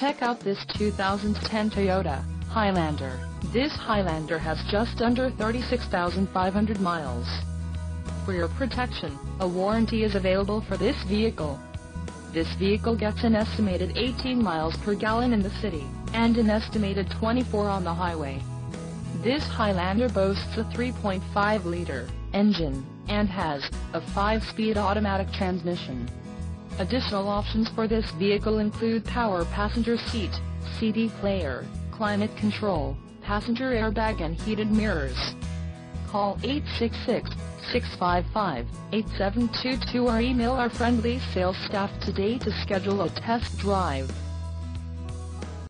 Check out this 2010 Toyota Highlander. This Highlander has just under 36,500 miles. For your protection, a warranty is available for this vehicle. This vehicle gets an estimated 18 miles per gallon in the city, and an estimated 24 on the highway. This Highlander boasts a 3.5-liter engine, and has a 5-speed automatic transmission. Additional options for this vehicle include power passenger seat, CD player, climate control, passenger airbag and heated mirrors. Call 866-655-8722 or email our friendly sales staff today to schedule a test drive.